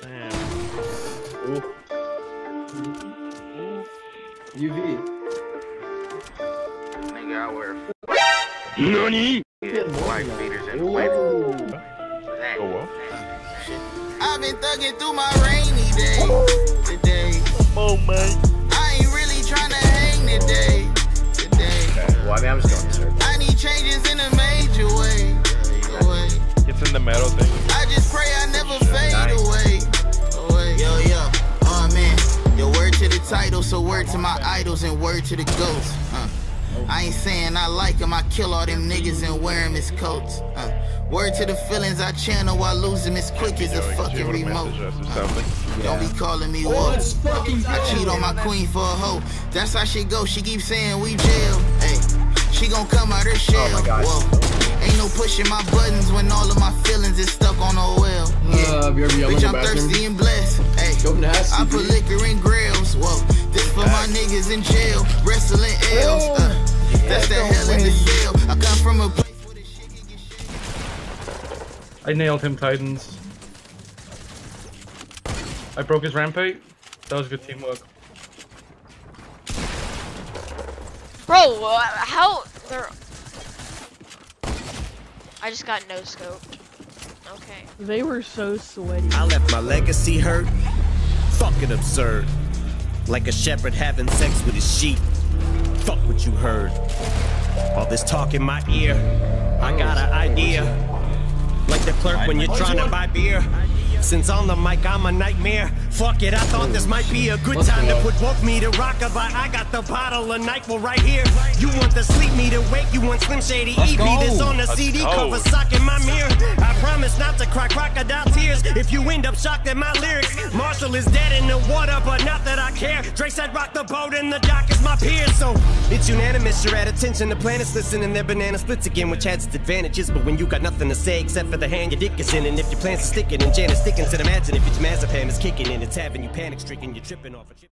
Damn. UV. Nigga, I wear NANI? white beaters and Ooh. white. Oh well. I've been thugging through my rainy days today. Oh man. Title, so word to my idols and word to the ghosts. Uh, I ain't saying I like him, I kill all them niggas and wear him as coats. Uh, word to the feelings I channel while losing as quick as a fucking remote. message us or Uh, don't be calling me whoa. let's fucking I cheat on my queen for a hoe. That's how she go. She keeps saying we jail. Hey, she gon' come out her shell. Oh my God. Whoa. Ain't no pushing my buttons when all of my feelings is stuck on a well. Yeah. Uh, you ever yell in Bitch, I'm thirsty and blessed. Hey, Go nasty. I put dude. liquor in grills. Whoa, this for my niggas in jail, wrestling L's. Uh, that's the hell in the cell. I come from a place where the shit can get shit. I nailed him, Titans. I broke his rampage. That was good teamwork. Bro, uh, how they're? I just got no scope. Okay. They were so sweaty. I left my legacy hurt. Fucking absurd. Like a shepherd having sex with his sheep. Fuck what you heard. All this talk in my ear. I got an idea. Like the clerk when you're trying to buy beer. Since on the mic I'm a nightmare. Fuck it, I thought this might be a good time to put woke me to rockabye. I got the bottle of NyQuil right here. You want the sleep me to wake, you want Slim Shady Let's EP. go. This on the Let's CD go. cover sock in my mirror. I promise not to cry crocodile if you end up shocked at my lyrics. Marshall is dead in the water, but not that I care. Drake said rock the boat and the dock is my peer. So it's unanimous, you're at attention. The planets listening, their banana splits again, which has its advantages. But when you got nothing to say except for the hand your dick is in, and if your plans are sticking, and Janet's sticking to the imagine if it's Mazepam is kicking in, it's having you panic stricken, you're tripping off a chip.